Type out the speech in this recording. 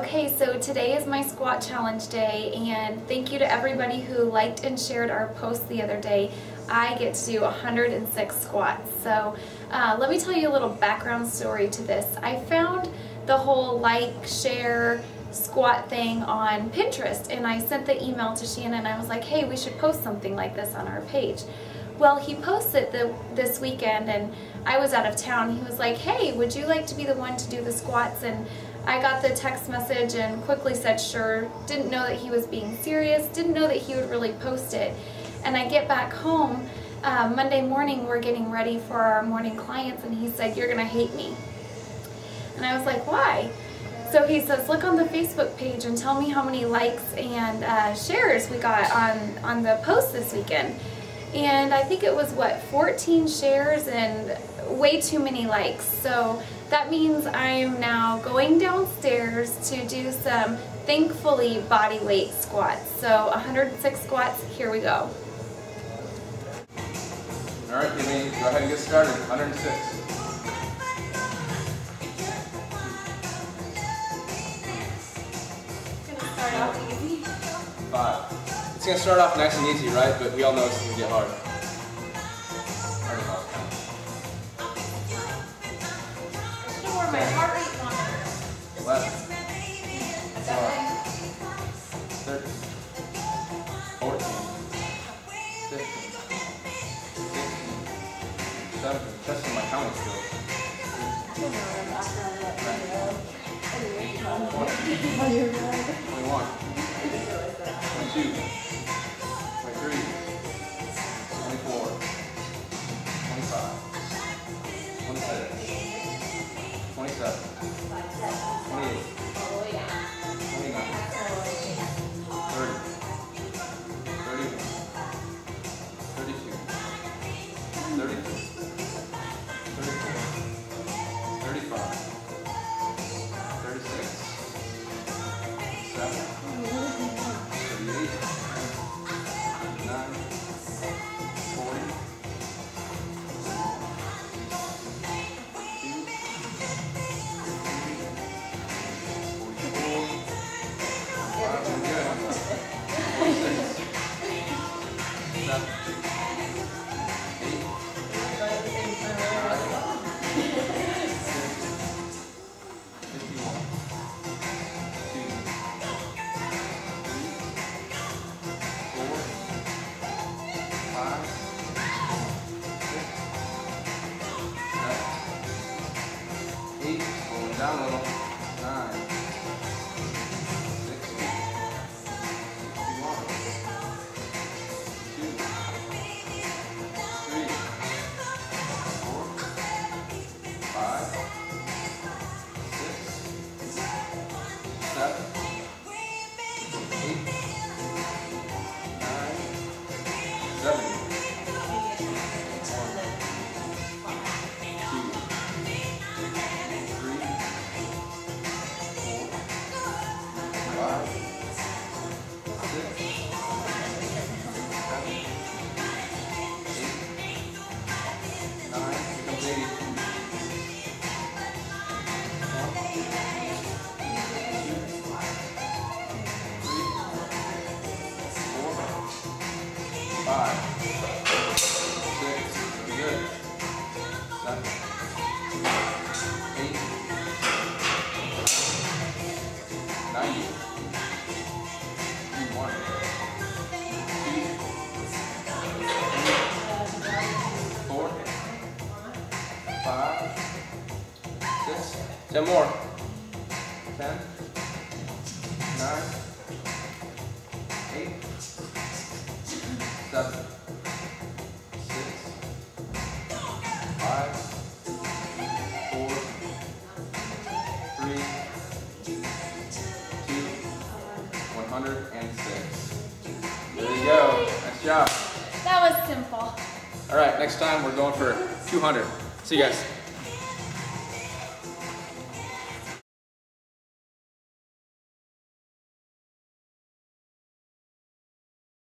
Hey, so today is my squat challenge day and thank you to everybody who liked and shared our post the other day. I get to do 106 squats. So uh, let me tell you a little background story to this. I found the whole like, share, squat thing on Pinterest and I sent the email to Shannon and I was like, hey, we should post something like this on our page. Well, he posted the, this weekend and I was out of town. He was like, hey, would you like to be the one to do the squats? And I got the text message and quickly said sure. Didn't know that he was being serious. Didn't know that he would really post it. And I get back home uh, Monday morning, we're getting ready for our morning clients and he said, you're going to hate me. And I was like, why? So he says, look on the Facebook page and tell me how many likes and uh, shares we got on, on the post this weekend. And I think it was, what, 14 shares and way too many likes. So that means I'm now going downstairs to do some, thankfully, body weight squats. So 106 squats, here we go. All right, Kimmy, go ahead and get started. 106. Five. It's going to start off nice and easy, right? But we all know it's going to get hard. my heart rate monitor. Eleven. Thirteen. Fourteen. Fifteen. Sixteen. Seventeen. Testing my counting skills. Twenty-one. Twenty-three. Eight, going down. Five, six, good, seven, eight, ninety, one, two, four, five, six, ten. More, ten, nine, seven, six, five, four, three, two, one hundred and six. There you go. Nice job. That was simple. All right, next time we're going for 200. See you guys.